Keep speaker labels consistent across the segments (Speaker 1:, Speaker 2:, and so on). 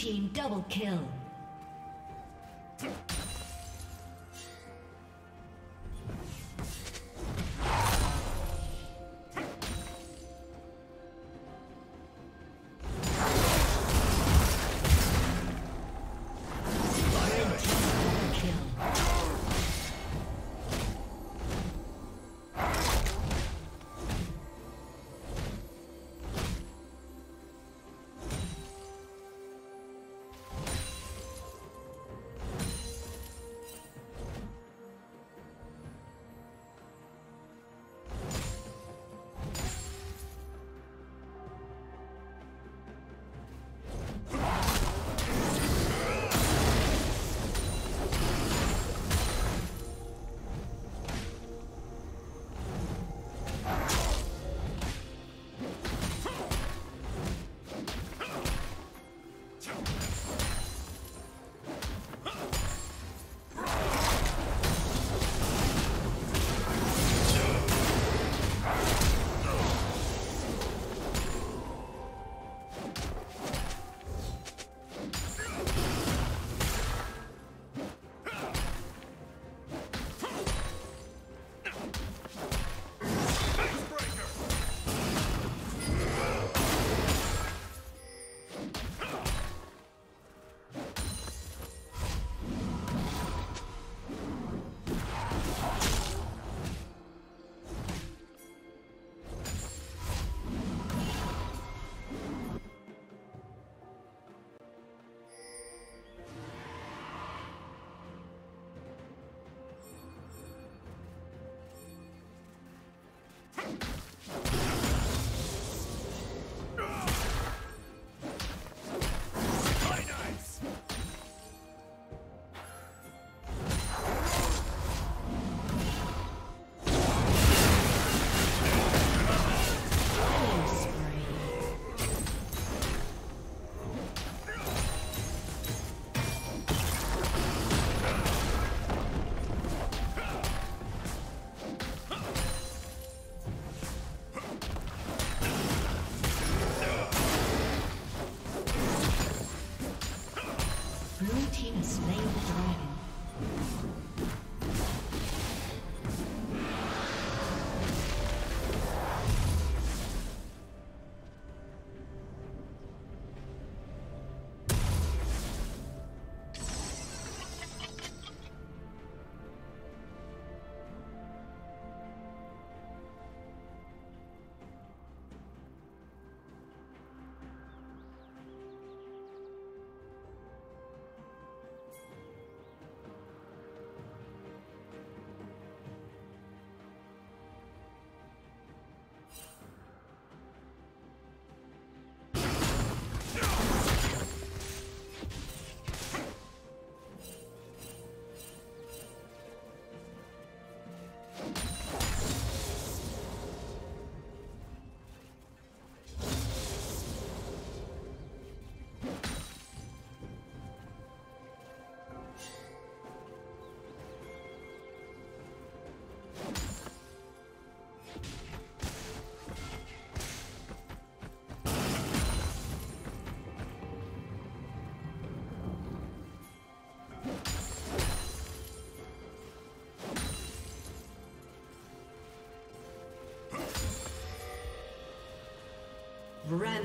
Speaker 1: team double kill.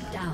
Speaker 1: Shut down.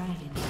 Speaker 1: dragon.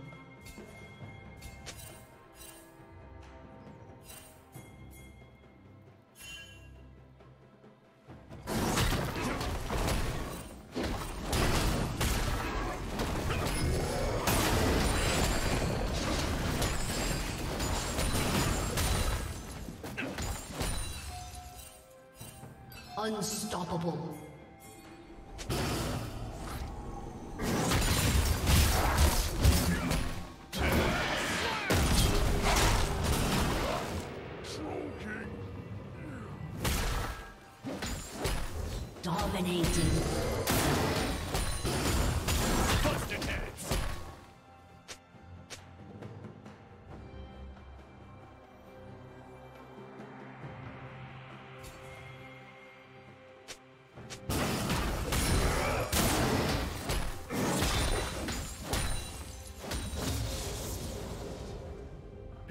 Speaker 1: Unstoppable.